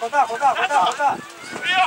Κοντά, κοντά, κοντά, κοντά. Δύο.